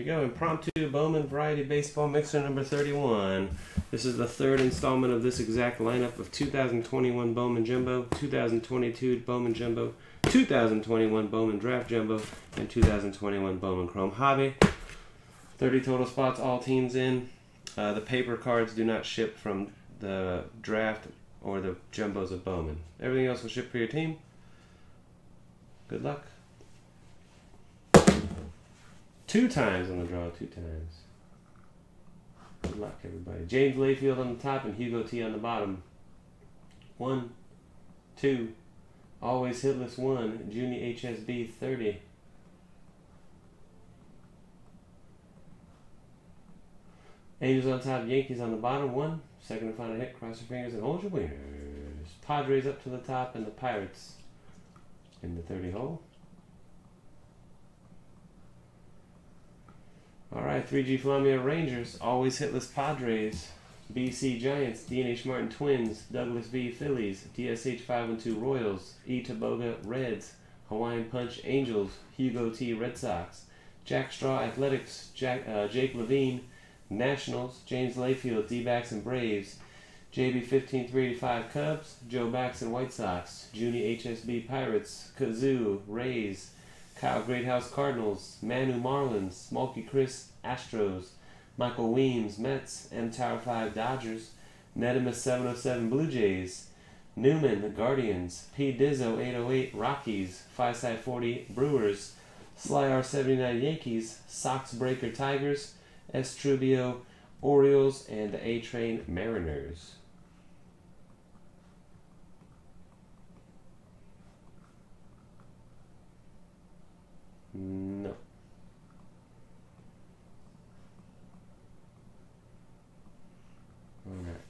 we go. Impromptu Bowman Variety Baseball Mixer number 31. This is the third installment of this exact lineup of 2021 Bowman Jumbo, 2022 Bowman Jumbo, 2021 Bowman Draft Jumbo, and 2021 Bowman Chrome Hobby. 30 total spots, all teams in. Uh, the paper cards do not ship from the draft or the jumbos of Bowman. Everything else will ship for your team. Good luck. Two times on the draw, two times. Good luck, everybody. James Layfield on the top and Hugo T on the bottom. One, two, always hitless one, Junie HSB 30. Angels on top, Yankees on the bottom. One, second and final hit, cross your fingers and hold your winners. Padres up to the top and the Pirates in the 30 hole. All right, 3G Flamia Rangers, always hitless Padres, BC Giants, DNH Martin Twins, Douglas V Phillies, DSH 512 Royals, E Taboga Reds, Hawaiian Punch Angels, Hugo T Red Sox, Jack Straw Athletics, Jack, uh, Jake Levine, Nationals, James Layfield, D-backs and Braves, JB 15385 Cubs, Joe Baxton White Sox, Junie HSB Pirates, Kazoo Rays, Kyle Greathouse Cardinals, Manu Marlins, Smokey Chris Astros, Michael Weems Mets, M Tower 5 Dodgers, Nedimus 707 Blue Jays, Newman the Guardians, P Dizzo 808 Rockies, Fireside 40 Brewers, Sly R79 Yankees, Sox Breaker Tigers, S Trubio Orioles, and the A Train Mariners. No. Alright.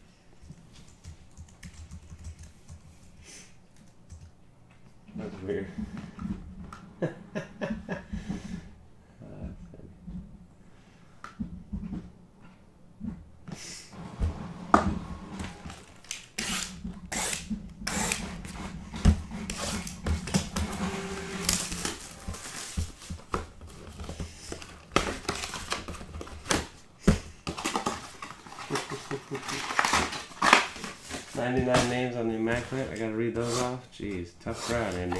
That's weird. 99 names on the Immaculate. I gotta read those off. Jeez, tough crowd, Andy.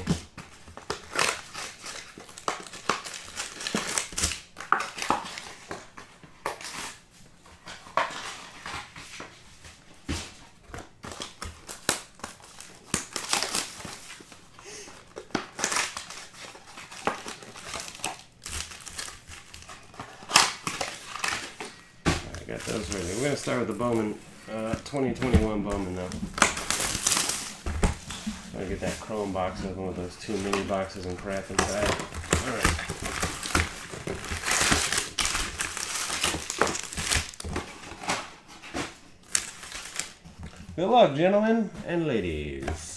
I got those ready. We're gonna start with the Bowman uh, 2021 Bowman though. Gotta get that chrome box open with those two mini boxes and crap inside. Alright. Good luck, gentlemen and ladies.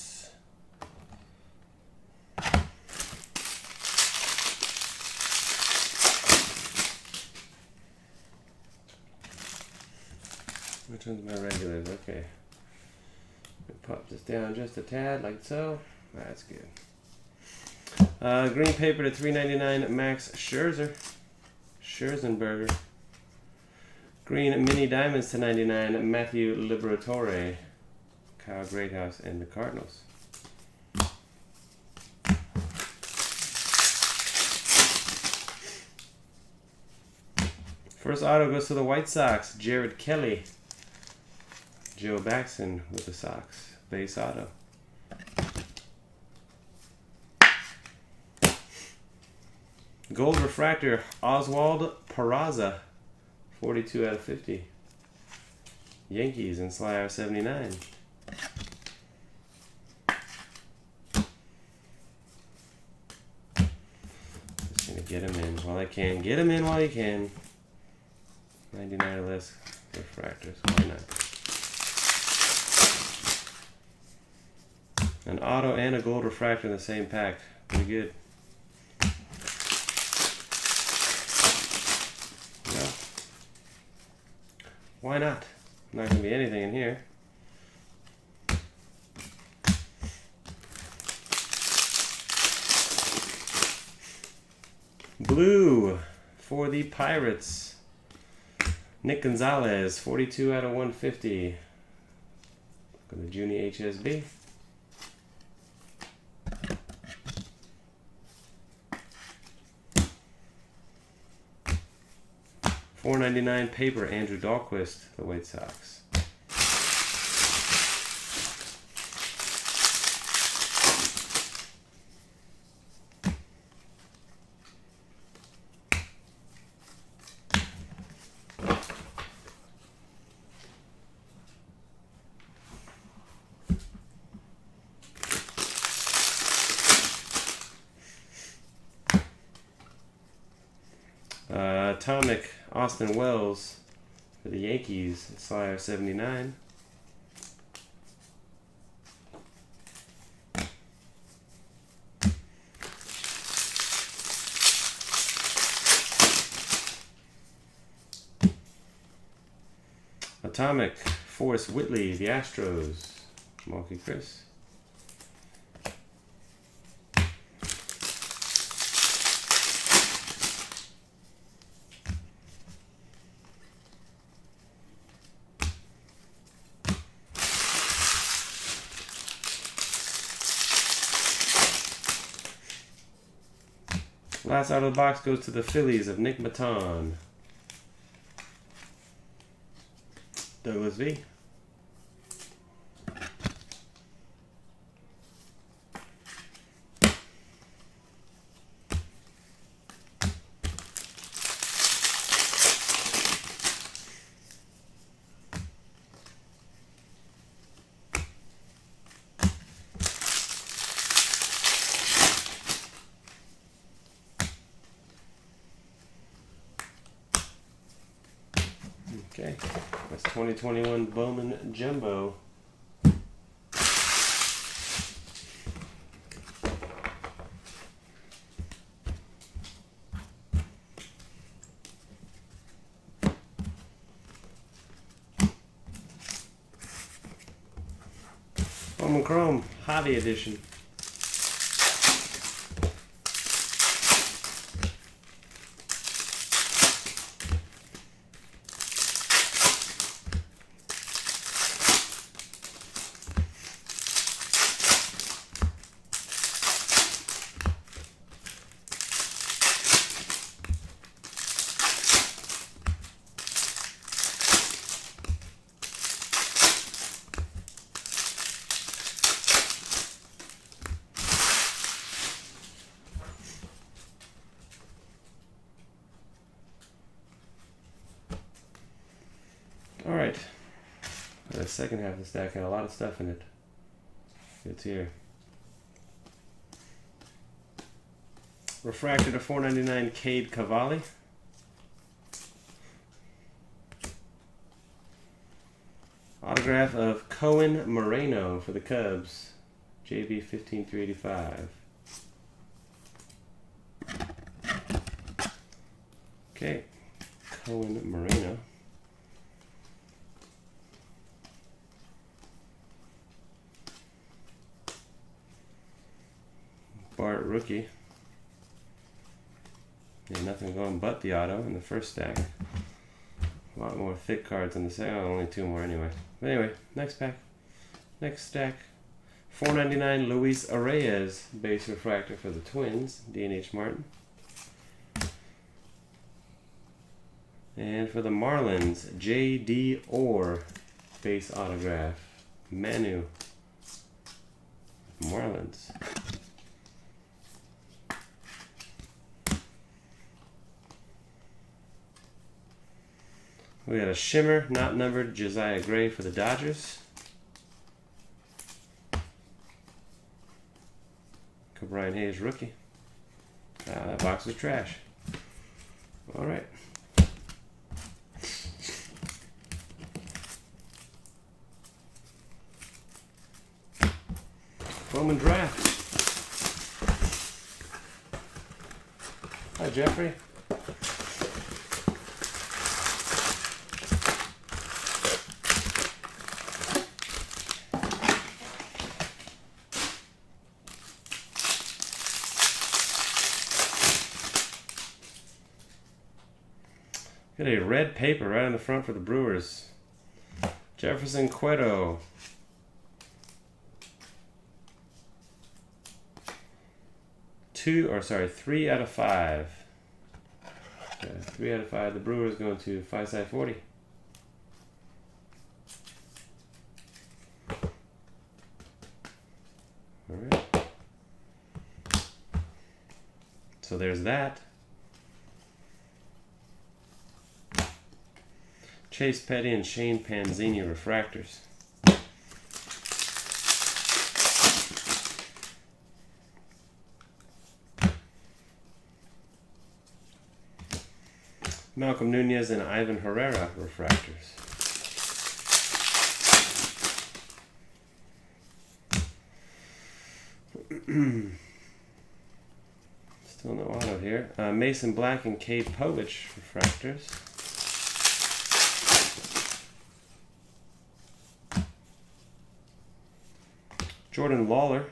Which one's my regulars? Okay. Pop this down just a tad, like so. That's good. Uh, green paper to 3.99 Max Scherzer. Scherzenberger. Green mini diamonds to 99 Matthew Liberatore. Kyle Greathouse and the Cardinals. First auto goes to the White Sox. Jared Kelley. Joe Baxton with the Sox. Base auto. Gold refractor, Oswald Peraza. 42 out of 50. Yankees and Sly R79. Just gonna get him in while I can. Get him in while you can. 99 or less refractors. Why not? An auto and a gold refractor in the same pack. Pretty good. Yeah. Why not? Not gonna be anything in here. Blue, for the Pirates. Nick Gonzalez, 42 out of 150. For the Junior HSB. Four ninety nine paper Andrew Dalquist, the White Sox. Uh, Atomic Austin Wells for the Yankees, Slayer 79. Atomic Forrest Whitley, the Astros, Monkey Chris. Last out of the box goes to the Phillies of Nick Maton. Douglas V. Okay, that's 2021 Bowman Jumbo. Bowman Chrome Hobby Edition. All right. The second half of the stack had a lot of stuff in it. It's here. Refractor to 499 Cade Cavalli. Autograph of Cohen Moreno for the Cubs. JV 15385. Okay. Cohen Moreno. Bart rookie. Yeah, nothing going but the auto in the first stack. A lot more thick cards in the second. Oh, only two more anyway. But anyway, next pack. Next stack. 499 Luis Arraez base refractor for the Twins. D&H Martin. And for the Marlins, J.D. Orr base autograph. Manu. Marlins. We got a shimmer, not numbered, Josiah Gray for the Dodgers. Brian Hayes rookie. Ah, that box is trash. All right. Bowman draft. Hi, Jeffrey. A red paper right on the front for the Brewers. Jefferson Quero. Two, or sorry, three out of five. Okay, three out of five. The Brewers going to five side 40. All right. So there's that. Chase Petty and Shane Panzini refractors. Malcolm Nunez and Ivan Herrera refractors. Still no auto here. Uh, Mason Black and Cade Povich refractors. Jordan Lawlar.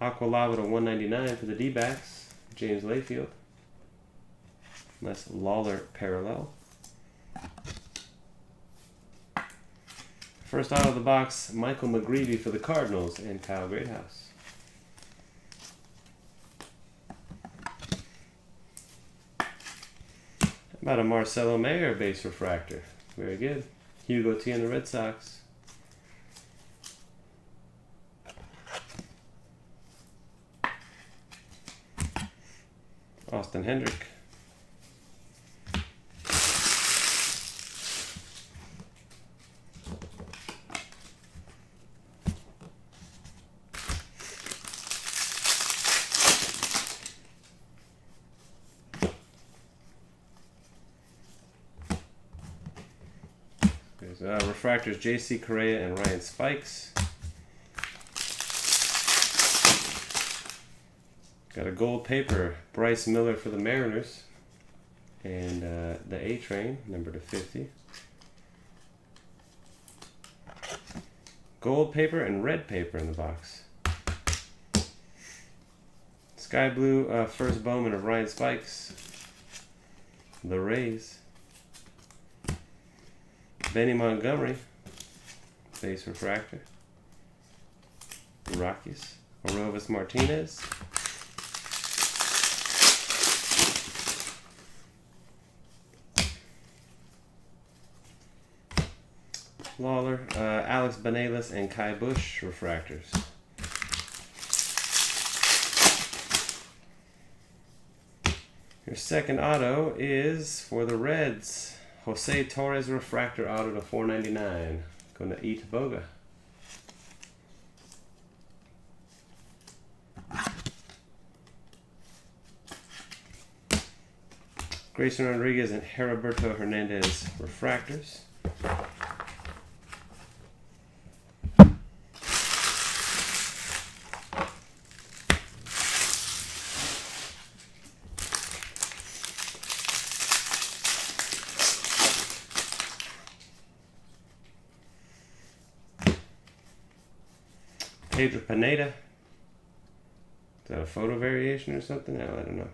Aqua Lava to 199 for the D backs. James Layfield. Nice Lawlar parallel. First out of the box, Michael McGreevy for the Cardinals and Kyle Greathouse. About a Marcelo Mayer base refractor. Very good. Hugo T and the Red Sox. Austin Hendrick. There's uh, refractors J.C. Correa and Ryan Spikes. Got a gold paper, Bryce Miller for the Mariners. And uh, the A train, number to 50. Gold paper and red paper in the box. Sky blue uh, first Bowman of Ryan Spikes. The Rays. Benny Montgomery, base refractor. Rockies. Orovis Martinez. Lawlar, uh, Alex Binelas, and Ky Bush refractors. Your second auto is for the Reds. Jose Torres refractor auto to 499. Going to eat Boga. Grayson Rodriguez and Heriberto Hernandez refractors. Pedro Pineda. Is that a photo variation or something? I don't know.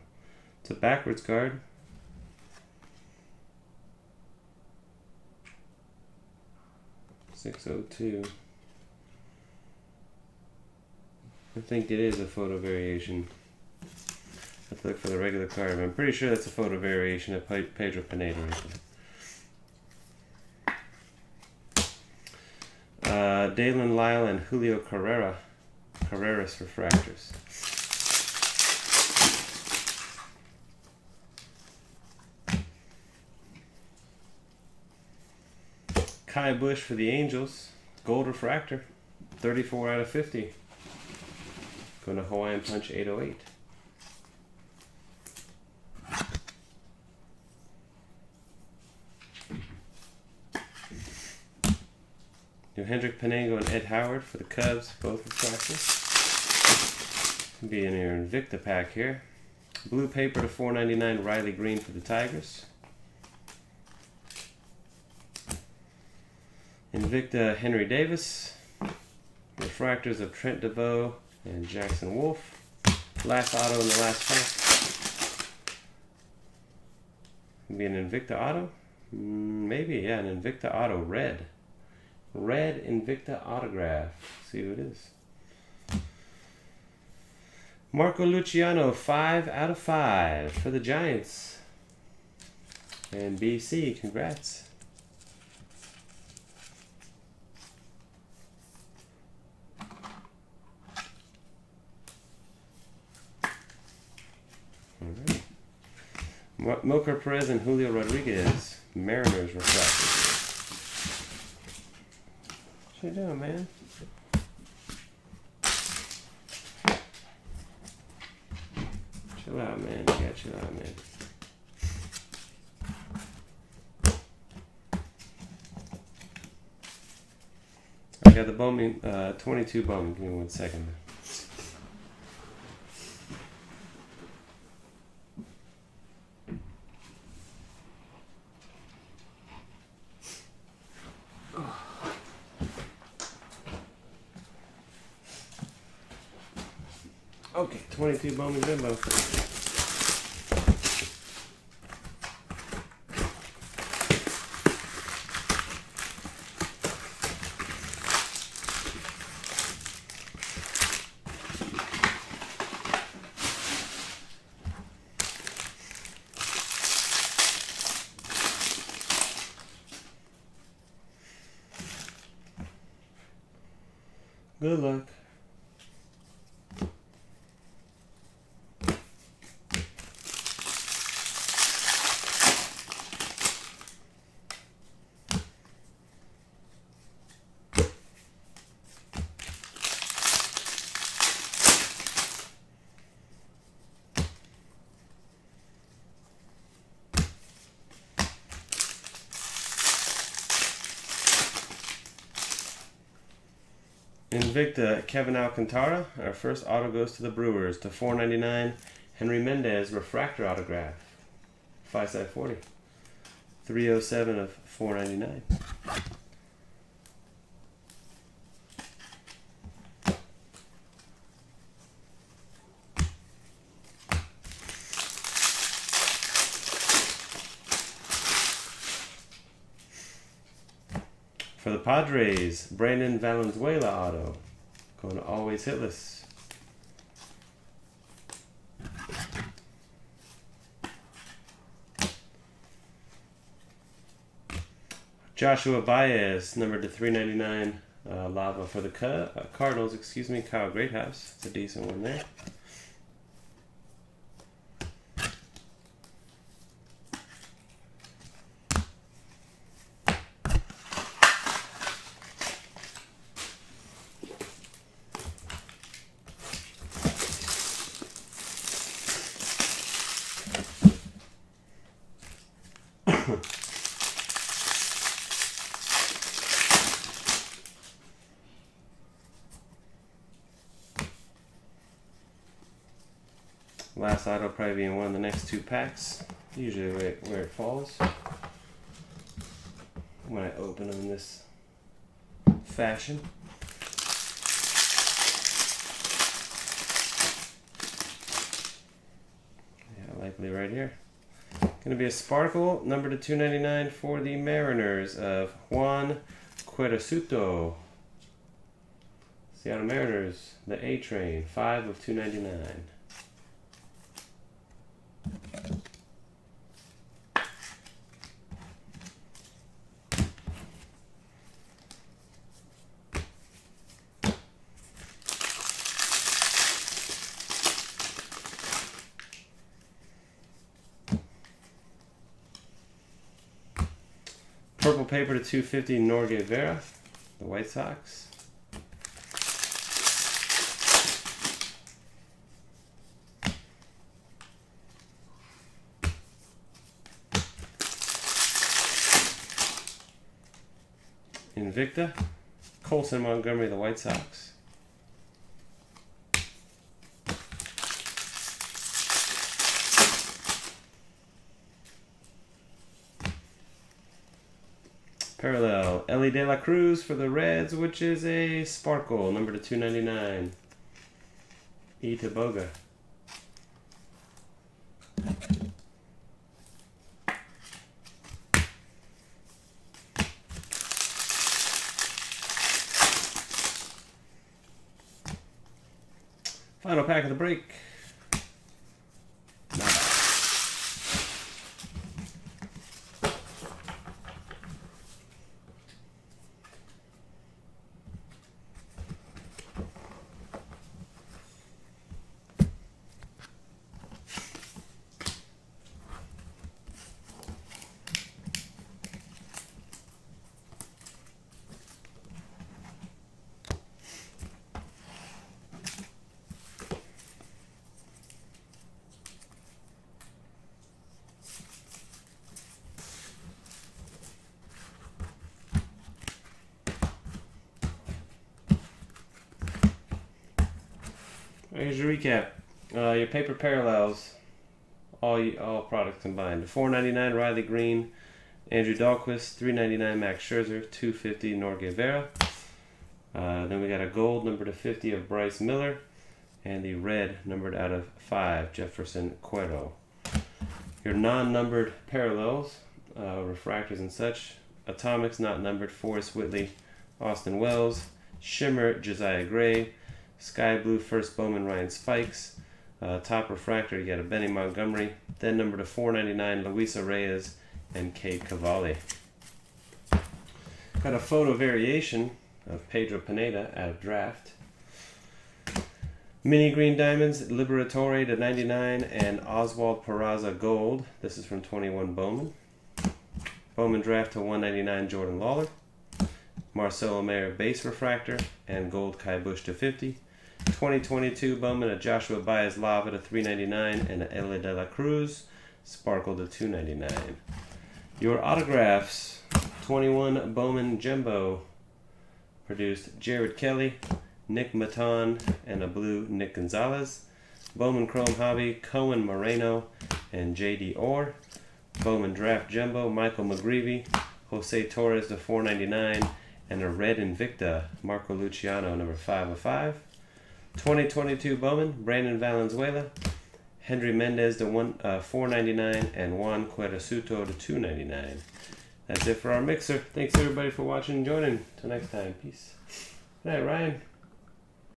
It's a backwards card. Six oh two. I think it is a photo variation. I have to look for the regular card, I'm pretty sure that's a photo variation of Pedro Pineda. Uh, Daylen Lile and Julio Carrera, Carreras refractors. Ky Bush for the Angels, gold refractor, 34 out of 50. Going to Hawaiian Punch 808. New Hendrick and Ed Howard for the Cubs, both refractors. Be in your Invicta pack here. Blue paper to 4.99. Riley Greene for the Tigers. Invicta Henry Davis. Refractors of Trent DeVoe and Jackson Wolf. Last auto in the last pack. Be an Invicta Auto? Mm, maybe, yeah, an Invicta Auto red. Red Invicta autograph. see who it is. Marco Luciano, 5 out of 5 for the Giants. And BC, congrats. Right. Milkar Perez and Julio Rodriguez, Mariners refractor. You doing, man? Chill out, man. Chill out, man. I got the Bowman, uh, 22 Bowman. Give me one second. Okay, 22 Bowman Jumbo. Good luck. Invicta, Kevin Alcantara. Our first auto goes to the Brewers to 499. Hendry Mendez, refractor autograph. 5 side 40. 307 of 499. Padres, Brandon Valenzuela auto. Going to always hitless. Joshua Baez, number to 399, uh, lava for the uh, Cardinals, excuse me, Kyle Greathouse. It's a decent one there. Last auto probably be in one of the next two packs. Usually where it, where it falls. When I open them in this fashion. Yeah, likely right here. Gonna be a sparkle, number to 299 for the Mariners of Juan Querasuto. Seattle Mariners, the A train, 5 of 299. Purple paper to 250 Norge Vera, the White Sox. Invicta, Colson Montgomery, the White Sox. Elly De La Cruz for the Reds, which is a Sparkle, number to 299. E. Final pack of the break. Here's your recap. Uh, your paper parallels, all all products combined. 4.99 Riley Greene, Andrew Dalquist, 3.99 Max Scherzer, 2.50 Norge Vera. Uh, then we got a gold numbered to 50 of Bryce Miller, and the red numbered out of 5 Jefferson Quero. Your non-numbered parallels, uh, refractors and such. Atomics not numbered Forrest Whitley, Austin Wells, Shimmer Josiah Gray. Sky Blue First Bowman Ryan Spikes. Uh, top refractor, you got a Benny Montgomery. Then number to 499, Luis Arraez and Cade Cavalli. Got a photo variation of Pedro Pineda out of draft. Mini Green Diamonds, Liberatore to 99, and Oswald Peraza Gold. This is from 21 Bowman. Bowman Draft to 199, Jordan Lawlar. Marcelo Mayer Base Refractor, and Gold Ky Bush to 50. 2022 Bowman, a Joshua Baez Lava to 399 and a Elly De La Cruz Sparkle to 299. Your autographs 21 Bowman Jumbo produced Jared Kelley, Nick Maton, and a blue Nick Gonzalez. Bowman Chrome Hobby, Cohen Moreno, and JD Orr. Bowman Draft Jumbo, Michael McGreevy, Jose Torres to 499, and a red Invicta, Marco Luciano, number 5 of 5. 2022 Bowman, Brandon Valenzuela, Hendry Mendez to one uh, 4.99, and Juan Cuerasuto to 2.99. That's it for our mixer. Thanks everybody for watching and joining. Till next time, peace. Night, Ryan.